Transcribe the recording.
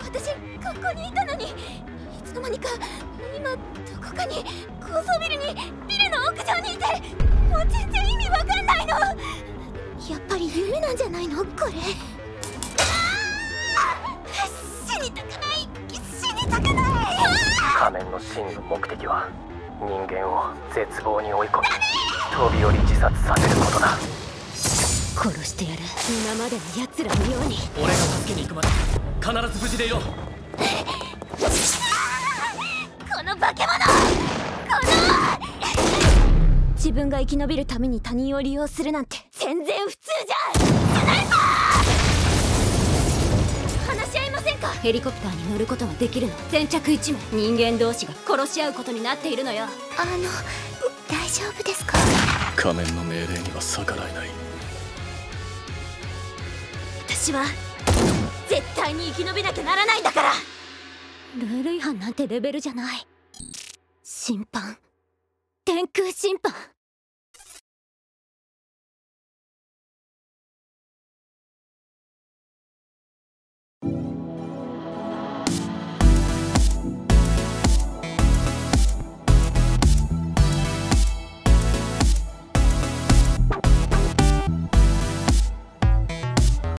私ここにいたのにいつの間にか今どこかに高層ビルにビルの屋上にいてもう全然意味わかんないのやっぱり夢なんじゃないのこれ死にたくない死にたくない仮面の真の目的は人間を絶望に追い込み飛び降り自殺させることだ。殺してやる。今までの奴らのように。俺が助けに行くまで必ず無事でいろ。この化け物！この！自分が生き延びるために他人を利用するなんて全然普通じゃ！んスナイパー！話し合いませんか？ヘリコプターに乗ることができるの。先着1名人間同士が殺し合うことになっているのよ。あの大丈夫ですか？仮面の命令には逆らえない。私は絶対に生き延びなきゃならないんだから。ルール違反なんてレベルじゃない。審判。天空審判